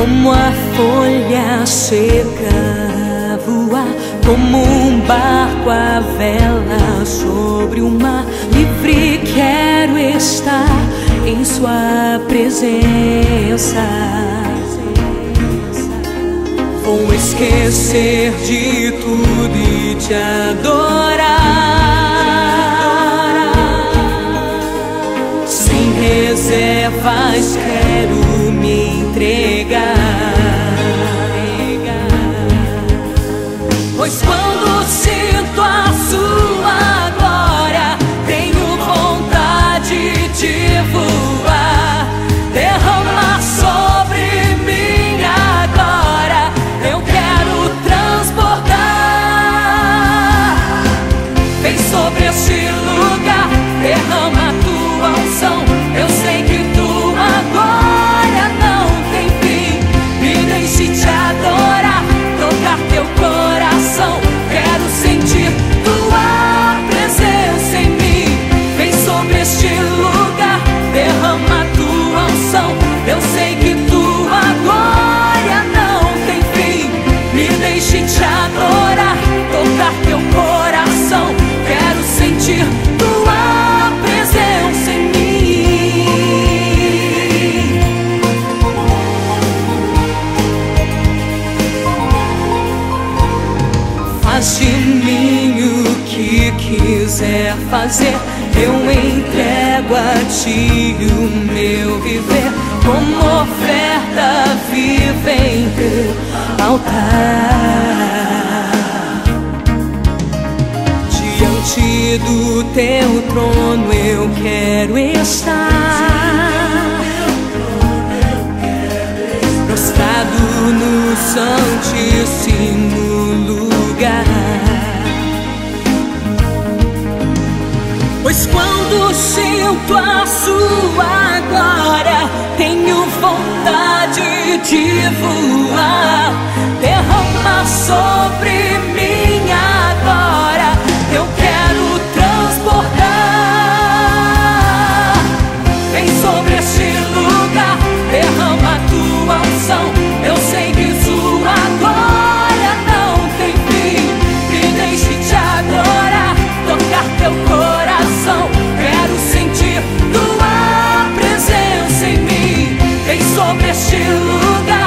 como a folha seca, voar como um barco à vela sobre o mar. Livre quero estar em Sua presença. Vou esquecer de tudo e te adorar. Sem reservas, quiser fazer. Eu entrego a ti o meu viver como oferta viva em teu altar. Diante do teu trono eu quero estar. Pois quando sinto a sua glória, tenho vontade de voar. lugar.